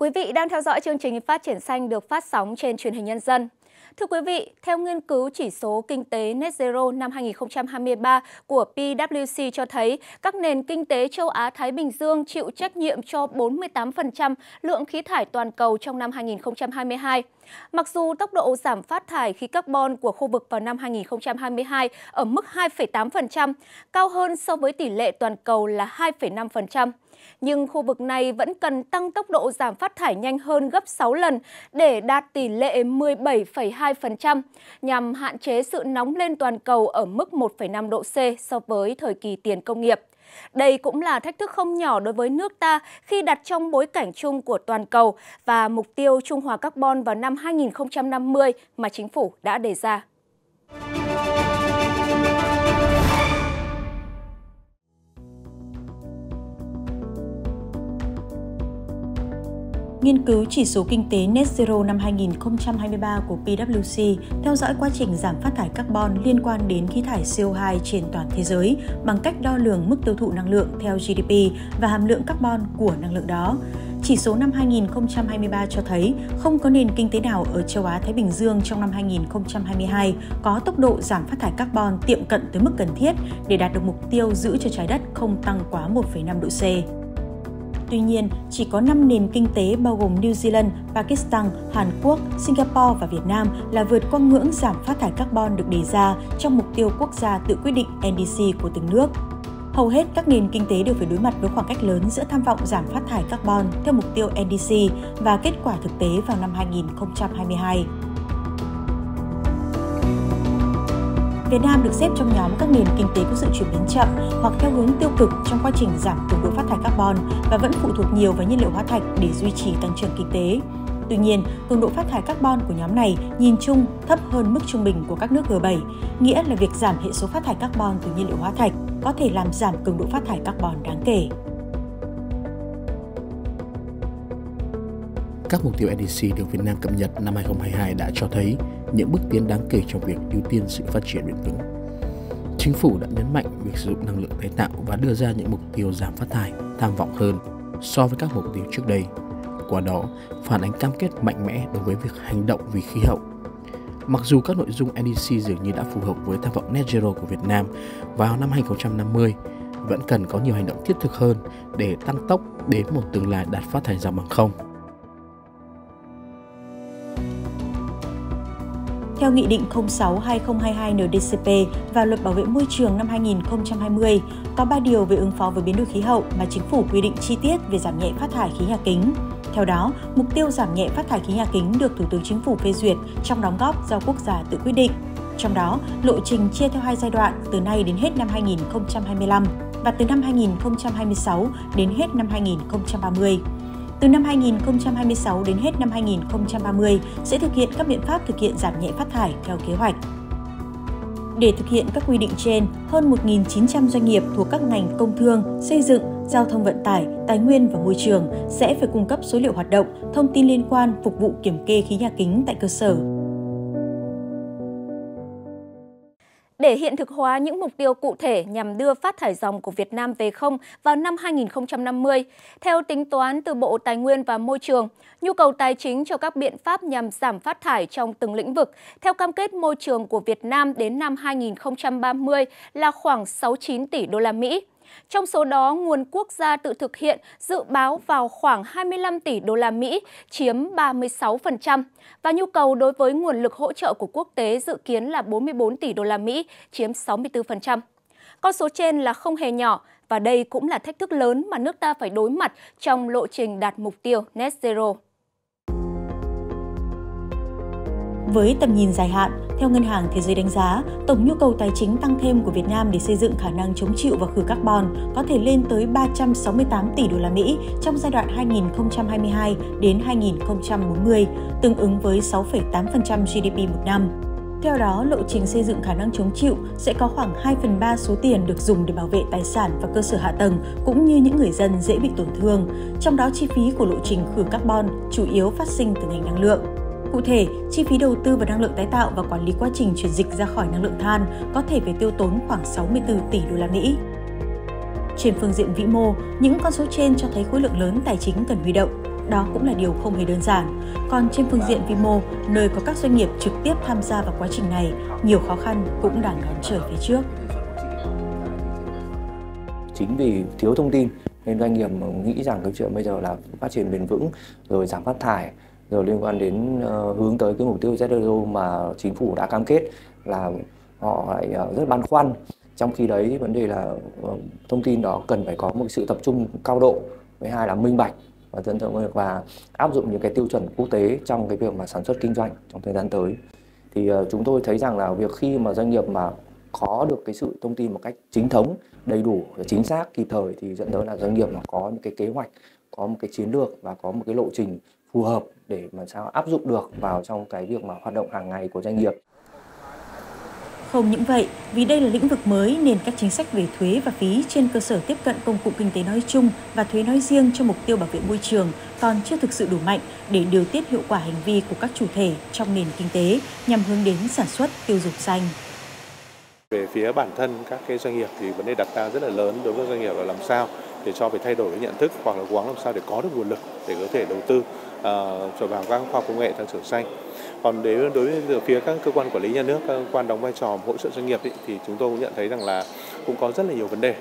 Quý vị đang theo dõi chương trình Phát triển xanh được phát sóng trên truyền hình nhân dân. Thưa quý vị, theo nghiên cứu chỉ số kinh tế Net Zero năm 2023 của PwC cho thấy, các nền kinh tế châu Á-Thái Bình Dương chịu trách nhiệm cho 48% lượng khí thải toàn cầu trong năm 2022. Mặc dù tốc độ giảm phát thải khí carbon của khu vực vào năm 2022 ở mức 2,8%, cao hơn so với tỷ lệ toàn cầu là 2,5% nhưng khu vực này vẫn cần tăng tốc độ giảm phát thải nhanh hơn gấp 6 lần để đạt tỷ lệ 17,2% nhằm hạn chế sự nóng lên toàn cầu ở mức 1,5 độ C so với thời kỳ tiền công nghiệp. Đây cũng là thách thức không nhỏ đối với nước ta khi đặt trong bối cảnh chung của toàn cầu và mục tiêu trung hòa carbon vào năm 2050 mà chính phủ đã đề ra. Nghiên cứu chỉ số kinh tế Net Zero năm 2023 của PwC theo dõi quá trình giảm phát thải carbon liên quan đến khí thải CO2 trên toàn thế giới bằng cách đo lường mức tiêu thụ năng lượng theo GDP và hàm lượng carbon của năng lượng đó. Chỉ số năm 2023 cho thấy không có nền kinh tế nào ở châu Á-Thái Bình Dương trong năm 2022 có tốc độ giảm phát thải carbon tiệm cận tới mức cần thiết để đạt được mục tiêu giữ cho trái đất không tăng quá 1,5 độ C. Tuy nhiên, chỉ có 5 nền kinh tế bao gồm New Zealand, Pakistan, Hàn Quốc, Singapore và Việt Nam là vượt qua ngưỡng giảm phát thải carbon được đề ra trong mục tiêu quốc gia tự quyết định NDC của từng nước. Hầu hết các nền kinh tế đều phải đối mặt với khoảng cách lớn giữa tham vọng giảm phát thải carbon theo mục tiêu NDC và kết quả thực tế vào năm 2022. Việt Nam được xếp trong nhóm các nền kinh tế có sự chuyển biến chậm hoặc theo hướng tiêu cực trong quá trình giảm cường độ phát thải carbon và vẫn phụ thuộc nhiều vào nhiên liệu hóa thạch để duy trì tăng trưởng kinh tế. Tuy nhiên, cường độ phát thải carbon của nhóm này nhìn chung thấp hơn mức trung bình của các nước G7, nghĩa là việc giảm hệ số phát thải carbon từ nhiên liệu hóa thạch có thể làm giảm cường độ phát thải carbon đáng kể. Các mục tiêu NDC được Việt Nam cập nhật năm 2022 đã cho thấy những bước tiến đáng kể trong việc ưu tiên sự phát triển bền vững. Chính phủ đã nhấn mạnh việc sử dụng năng lượng tái tạo và đưa ra những mục tiêu giảm phát thải tham vọng hơn so với các mục tiêu trước đây. Qua đó, phản ánh cam kết mạnh mẽ đối với việc hành động vì khí hậu. Mặc dù các nội dung NDC dường như đã phù hợp với tham vọng Net Zero của Việt Nam vào năm 2050, vẫn cần có nhiều hành động thiết thực hơn để tăng tốc đến một tương lai đạt phát thải dòng bằng không. Theo Nghị định 06-2022 NDCP và Luật Bảo vệ môi trường năm 2020, có 3 điều về ứng phó với biến đổi khí hậu mà chính phủ quy định chi tiết về giảm nhẹ phát thải khí nhà kính. Theo đó, mục tiêu giảm nhẹ phát thải khí nhà kính được Thủ tướng Chính phủ phê duyệt trong đóng góp do quốc gia tự quyết định. Trong đó, lộ trình chia theo hai giai đoạn từ nay đến hết năm 2025 và từ năm 2026 đến hết năm 2030. Từ năm 2026 đến hết năm 2030 sẽ thực hiện các biện pháp thực hiện giảm nhẹ phát thải theo kế hoạch. Để thực hiện các quy định trên, hơn 1.900 doanh nghiệp thuộc các ngành công thương, xây dựng, giao thông vận tải, tài nguyên và môi trường sẽ phải cung cấp số liệu hoạt động, thông tin liên quan phục vụ kiểm kê khí nhà kính tại cơ sở để hiện thực hóa những mục tiêu cụ thể nhằm đưa phát thải dòng của Việt Nam về không vào năm 2050. Theo tính toán từ Bộ Tài nguyên và Môi trường, nhu cầu tài chính cho các biện pháp nhằm giảm phát thải trong từng lĩnh vực theo cam kết môi trường của Việt Nam đến năm 2030 là khoảng 69 tỷ đô la Mỹ. Trong số đó, nguồn quốc gia tự thực hiện dự báo vào khoảng 25 tỷ đô la Mỹ, chiếm 36%, và nhu cầu đối với nguồn lực hỗ trợ của quốc tế dự kiến là 44 tỷ đô la Mỹ, chiếm 64%. Con số trên là không hề nhỏ và đây cũng là thách thức lớn mà nước ta phải đối mặt trong lộ trình đạt mục tiêu net zero. Với tầm nhìn dài hạn, theo Ngân hàng Thế giới đánh giá, tổng nhu cầu tài chính tăng thêm của Việt Nam để xây dựng khả năng chống chịu và khử carbon có thể lên tới 368 tỷ đô la Mỹ trong giai đoạn 2022 đến 2040, tương ứng với 6,8% GDP một năm. Theo đó, lộ trình xây dựng khả năng chống chịu sẽ có khoảng 2 phần 3 số tiền được dùng để bảo vệ tài sản và cơ sở hạ tầng cũng như những người dân dễ bị tổn thương. Trong đó, chi phí của lộ trình khử carbon chủ yếu phát sinh từ ngành năng lượng. Cụ thể, chi phí đầu tư vào năng lượng tái tạo và quản lý quá trình chuyển dịch ra khỏi năng lượng than có thể phải tiêu tốn khoảng 64 tỷ đô la Mỹ. Trên phương diện vĩ mô, những con số trên cho thấy khối lượng lớn tài chính cần huy động. đó cũng là điều không hề đơn giản. Còn trên phương diện vi mô, nơi có các doanh nghiệp trực tiếp tham gia vào quá trình này, nhiều khó khăn cũng đang đón chờ phía trước. Chính vì thiếu thông tin nên doanh nghiệp nghĩ rằng cái chuyện bây giờ là phát triển bền vững rồi giảm phát thải rồi liên quan đến uh, hướng tới cái mục tiêu zero mà chính phủ đã cam kết là họ lại uh, rất băn khoăn. Trong khi đấy vấn đề là uh, thông tin đó cần phải có một sự tập trung cao độ với hai là minh bạch và dân thông và áp dụng những cái tiêu chuẩn quốc tế trong cái việc mà sản xuất kinh doanh trong thời gian tới. Thì uh, chúng tôi thấy rằng là việc khi mà doanh nghiệp mà có được cái sự thông tin một cách chính thống đầy đủ chính xác kịp thời thì dẫn tới là doanh nghiệp mà có những cái kế hoạch có một cái chiến lược và có một cái lộ trình phù hợp để mà sao áp dụng được vào trong cái việc mà hoạt động hàng ngày của doanh nghiệp. Không những vậy, vì đây là lĩnh vực mới nên các chính sách về thuế và phí trên cơ sở tiếp cận công cụ kinh tế nói chung và thuế nói riêng cho mục tiêu bảo vệ môi trường còn chưa thực sự đủ mạnh để điều tiết hiệu quả hành vi của các chủ thể trong nền kinh tế nhằm hướng đến sản xuất tiêu dùng xanh. Về phía bản thân các cái doanh nghiệp thì vấn đề đặt ra rất là lớn đối với doanh nghiệp là làm sao để cho phải thay đổi cái nhận thức hoặc là cố gắng làm sao để có được nguồn lực để có thể đầu tư uh, vào các khoa học công nghệ tăng trưởng xanh. Còn đối đối với phía các cơ quan quản lý nhà nước, các cơ quan đóng vai trò hỗ trợ doanh nghiệp ý, thì chúng tôi cũng nhận thấy rằng là cũng có rất là nhiều vấn đề.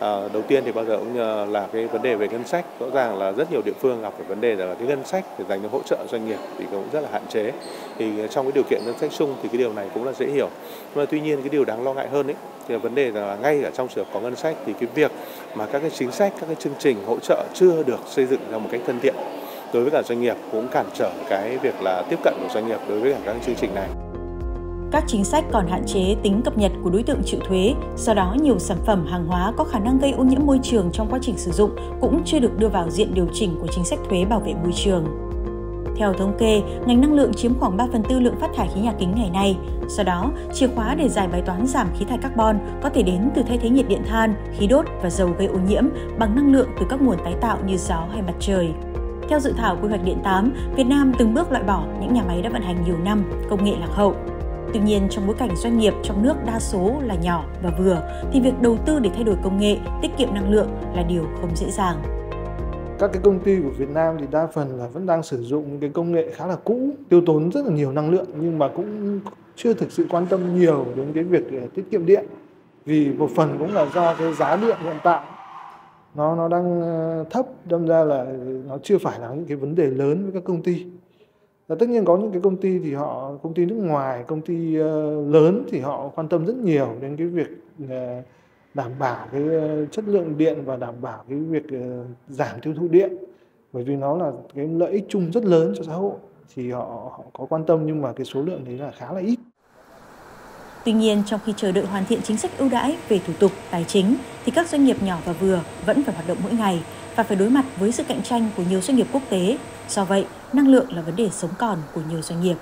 À, đầu tiên thì bao giờ cũng là cái vấn đề về ngân sách. Rõ ràng là rất nhiều địa phương gặp phải vấn đề là cái ngân sách để dành cho hỗ trợ doanh nghiệp thì cũng rất là hạn chế. Thì ờ, trong cái điều kiện ngân sách chung thì cái điều này cũng là dễ hiểu. Nhưng mà tuy nhiên cái điều đáng lo ngại hơn ấy thì là vấn đề là ngay cả trong trường hợp có ngân sách thì cái việc mà các cái chính sách các cái chương trình hỗ trợ chưa được xây dựng ra một cách thân thiện đối với cả doanh nghiệp cũng cản trở cái việc là tiếp cận của doanh nghiệp đối với cả các chương trình này các chính sách còn hạn chế tính cập nhật của đối tượng chịu thuế, do đó nhiều sản phẩm hàng hóa có khả năng gây ô nhiễm môi trường trong quá trình sử dụng cũng chưa được đưa vào diện điều chỉnh của chính sách thuế bảo vệ môi trường. Theo thống kê, ngành năng lượng chiếm khoảng 3 phần tư lượng phát thải khí nhà kính ngày nay. Do đó, chìa khóa để giải bài toán giảm khí thải carbon có thể đến từ thay thế nhiệt điện than, khí đốt và dầu gây ô nhiễm bằng năng lượng từ các nguồn tái tạo như gió hay mặt trời. Theo dự thảo quy hoạch điện 8, Việt Nam từng bước loại bỏ những nhà máy đã vận hành nhiều năm, công nghệ lạc hậu. Tuy nhiên, trong bối cảnh doanh nghiệp trong nước đa số là nhỏ và vừa, thì việc đầu tư để thay đổi công nghệ, tiết kiệm năng lượng là điều không dễ dàng. Các cái công ty của Việt Nam thì đa phần là vẫn đang sử dụng cái công nghệ khá là cũ, tiêu tốn rất là nhiều năng lượng nhưng mà cũng chưa thực sự quan tâm nhiều đến cái việc ờ, tiết kiệm điện. Vì một phần cũng là do cái giá điện hiện tại nó nó đang ờ, thấp đâm ra là ờ, nó chưa phải là những cái vấn đề lớn với các công ty và tất nhiên có những cái công ty thì họ công ty nước ngoài công ty uh, lớn thì họ quan tâm rất nhiều đến cái việc uh, đảm bảo cái uh, chất lượng điện và đảm bảo cái việc uh, giảm tiêu thụ điện. Bởi vì nó là cái lợi ích chung rất lớn cho xã hội. Thì họ, họ có quan tâm nhưng mà cái số lượng đấy là khá là ít. Tuy nhiên, trong khi chờ đợi hoàn thiện chính sách ưu đãi về thủ tục, tài chính, thì các doanh nghiệp nhỏ và vừa vẫn phải hoạt động mỗi ngày và phải đối mặt với sự cạnh tranh của nhiều doanh nghiệp quốc tế. Do vậy, năng lượng là vấn đề sống còn của nhiều doanh nghiệp.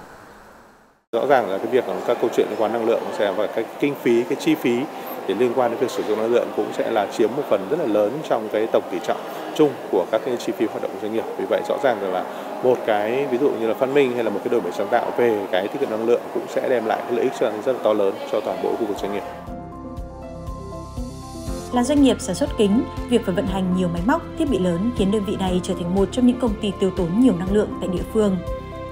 Rõ ràng là cái việc các câu chuyện liên quan năng lượng sẽ và cái kinh phí, cái chi phí để liên quan đến việc sử dụng năng lượng cũng sẽ là chiếm một phần rất là lớn trong cái tổng tỷ trọng chung của các cái chi phí hoạt động của doanh nghiệp. Vì vậy rõ ràng là một cái ví dụ như là phát minh hay là một cái đổi mới sáng tạo về cái tiết kiệm năng lượng cũng sẽ đem lại cái lợi ích rất là to lớn cho toàn bộ khu vực doanh nghiệp. Là doanh nghiệp sản xuất kính, việc phải vận hành nhiều máy móc, thiết bị lớn khiến đơn vị này trở thành một trong những công ty tiêu tốn nhiều năng lượng tại địa phương.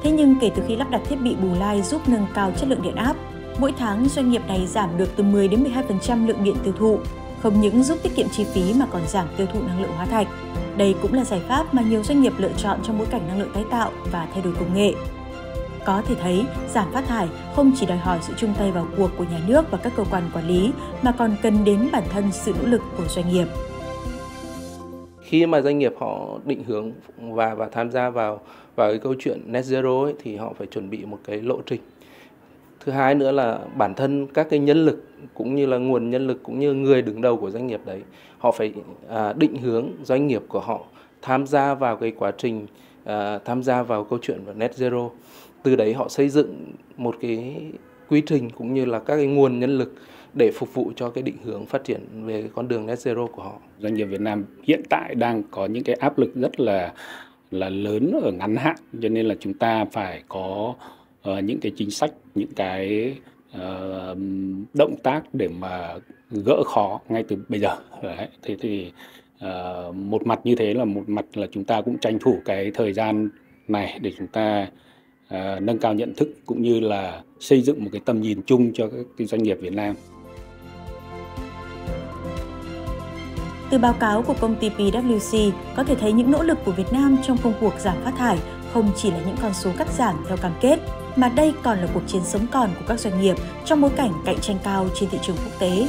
Thế nhưng kể từ khi lắp đặt thiết bị bù lai giúp nâng cao chất lượng điện áp, mỗi tháng doanh nghiệp này giảm được từ 10 đến 12% lượng điện tiêu thụ, không những giúp tiết kiệm chi phí mà còn giảm tiêu thụ năng lượng hóa thạch. Đây cũng là giải pháp mà nhiều doanh nghiệp lựa chọn trong bối cảnh năng lượng tái tạo và thay đổi công nghệ. Có thể thấy, giảm phát thải không chỉ đòi hỏi sự chung tay vào cuộc của nhà nước và các cơ quan quản lý, mà còn cần đến bản thân sự nỗ lực của doanh nghiệp. Khi mà doanh nghiệp họ định hướng và và tham gia vào vào cái câu chuyện net zero ấy, thì họ phải chuẩn bị một cái lộ trình. Thứ hai nữa là bản thân các cái nhân lực cũng như là nguồn nhân lực cũng như người đứng đầu của doanh nghiệp đấy, họ phải à, định hướng doanh nghiệp của họ tham gia vào cái quá trình à, tham gia vào câu chuyện của net zero từ đấy họ xây dựng một cái quy trình cũng như là các cái nguồn nhân lực để phục vụ cho cái định hướng phát triển về cái con đường net zero của họ. Doanh nghiệp Việt Nam hiện tại đang có những cái áp lực rất là là lớn ở ngắn hạn cho nên là chúng ta phải có uh, những cái chính sách, những cái uh, động tác để mà gỡ khó ngay từ bây giờ. Đấy. Thế thì uh, một mặt như thế là một mặt là chúng ta cũng tranh thủ cái thời gian này để chúng ta À, nâng cao nhận thức cũng như là xây dựng một cái tầm nhìn chung cho các doanh nghiệp Việt Nam. Từ báo cáo của công ty PwC, có thể thấy những nỗ lực của Việt Nam trong công cuộc giảm phát thải không chỉ là những con số cắt giảm theo cam kết, mà đây còn là cuộc chiến sống còn của các doanh nghiệp trong bối cảnh cạnh tranh cao trên thị trường quốc tế.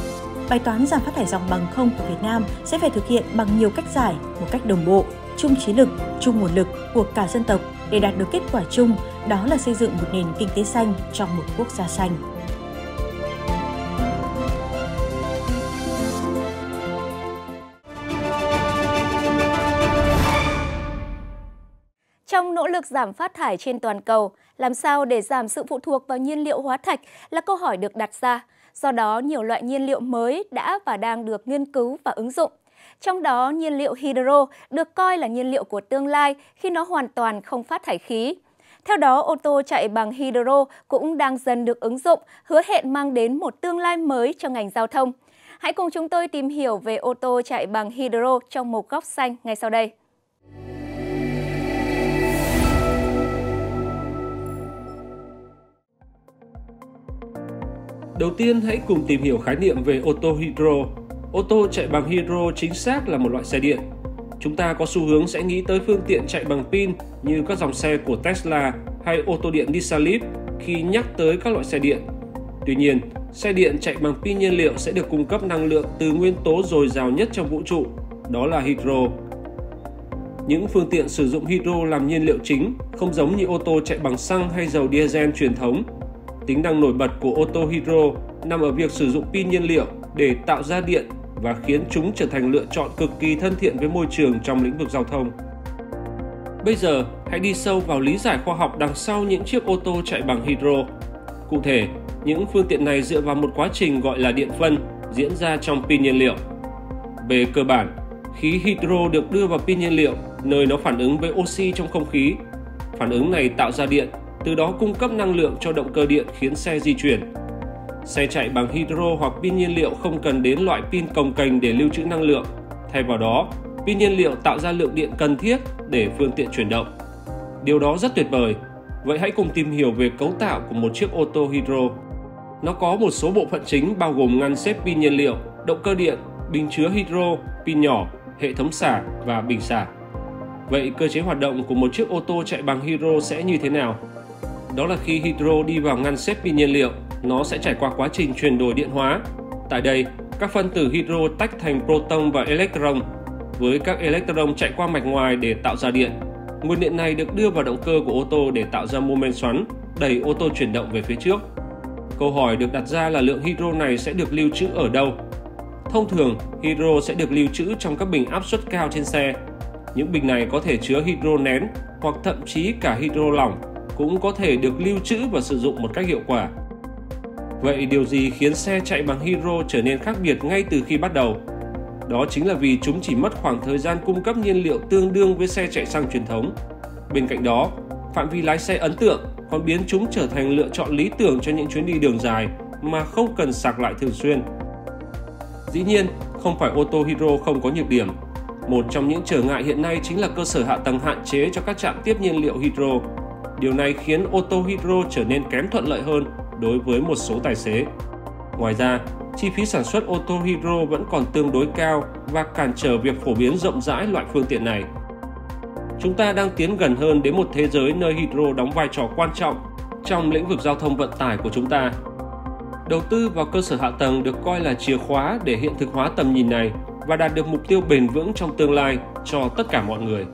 Bài toán giảm phát thải dòng bằng không của Việt Nam sẽ phải thực hiện bằng nhiều cách giải một cách đồng bộ, chung trí lực, chung nguồn lực của cả dân tộc để đạt được kết quả chung, đó là xây dựng một nền kinh tế xanh trong một quốc gia xanh. Trong nỗ lực giảm phát thải trên toàn cầu, làm sao để giảm sự phụ thuộc vào nhiên liệu hóa thạch là câu hỏi được đặt ra. Do đó, nhiều loại nhiên liệu mới đã và đang được nghiên cứu và ứng dụng. Trong đó, nhiên liệu hydro được coi là nhiên liệu của tương lai khi nó hoàn toàn không phát thải khí. Theo đó, ô tô chạy bằng hydro cũng đang dần được ứng dụng, hứa hẹn mang đến một tương lai mới cho ngành giao thông. Hãy cùng chúng tôi tìm hiểu về ô tô chạy bằng hydro trong một góc xanh ngay sau đây. Đầu tiên hãy cùng tìm hiểu khái niệm về ô tô hydro. Ô tô chạy bằng hydro chính xác là một loại xe điện. Chúng ta có xu hướng sẽ nghĩ tới phương tiện chạy bằng pin như các dòng xe của Tesla hay ô tô điện Nissan Leaf khi nhắc tới các loại xe điện. Tuy nhiên, xe điện chạy bằng pin nhiên liệu sẽ được cung cấp năng lượng từ nguyên tố dồi dào nhất trong vũ trụ, đó là hydro. Những phương tiện sử dụng hydro làm nhiên liệu chính, không giống như ô tô chạy bằng xăng hay dầu diesel truyền thống Tính năng nổi bật của ô tô hydro nằm ở việc sử dụng pin nhiên liệu để tạo ra điện và khiến chúng trở thành lựa chọn cực kỳ thân thiện với môi trường trong lĩnh vực giao thông. Bây giờ, hãy đi sâu vào lý giải khoa học đằng sau những chiếc ô tô chạy bằng hydro. Cụ thể, những phương tiện này dựa vào một quá trình gọi là điện phân diễn ra trong pin nhiên liệu. Về cơ bản, khí hydro được đưa vào pin nhiên liệu nơi nó phản ứng với oxy trong không khí. Phản ứng này tạo ra điện từ đó cung cấp năng lượng cho động cơ điện khiến xe di chuyển. Xe chạy bằng hydro hoặc pin nhiên liệu không cần đến loại pin cồng kềnh để lưu trữ năng lượng. Thay vào đó, pin nhiên liệu tạo ra lượng điện cần thiết để phương tiện chuyển động. Điều đó rất tuyệt vời. Vậy hãy cùng tìm hiểu về cấu tạo của một chiếc ô tô hydro. Nó có một số bộ phận chính bao gồm ngăn xếp pin nhiên liệu, động cơ điện, bình chứa hydro, pin nhỏ, hệ thống xả và bình xả. Vậy cơ chế hoạt động của một chiếc ô tô chạy bằng hydro sẽ như thế nào? đó là khi hydro đi vào ngăn xếp pin nhiên liệu, nó sẽ trải qua quá trình chuyển đổi điện hóa. Tại đây, các phân tử hydro tách thành proton và electron, với các electron chạy qua mạch ngoài để tạo ra điện. Nguồn điện này được đưa vào động cơ của ô tô để tạo ra mô men xoắn, đẩy ô tô chuyển động về phía trước. Câu hỏi được đặt ra là lượng hydro này sẽ được lưu trữ ở đâu? Thông thường, hydro sẽ được lưu trữ trong các bình áp suất cao trên xe. Những bình này có thể chứa hydro nén hoặc thậm chí cả hydro lỏng cũng có thể được lưu trữ và sử dụng một cách hiệu quả. Vậy điều gì khiến xe chạy bằng hydro trở nên khác biệt ngay từ khi bắt đầu? Đó chính là vì chúng chỉ mất khoảng thời gian cung cấp nhiên liệu tương đương với xe chạy xăng truyền thống. Bên cạnh đó, phạm vi lái xe ấn tượng còn biến chúng trở thành lựa chọn lý tưởng cho những chuyến đi đường dài mà không cần sạc lại thường xuyên. Dĩ nhiên, không phải ô tô hydro không có nhược điểm. Một trong những trở ngại hiện nay chính là cơ sở hạ tầng hạn chế cho các trạm tiếp nhiên liệu hydro Điều này khiến ô tô hydro trở nên kém thuận lợi hơn đối với một số tài xế. Ngoài ra, chi phí sản xuất ô tô hydro vẫn còn tương đối cao và cản trở việc phổ biến rộng rãi loại phương tiện này. Chúng ta đang tiến gần hơn đến một thế giới nơi hydro đóng vai trò quan trọng trong lĩnh vực giao thông vận tải của chúng ta. Đầu tư vào cơ sở hạ tầng được coi là chìa khóa để hiện thực hóa tầm nhìn này và đạt được mục tiêu bền vững trong tương lai cho tất cả mọi người.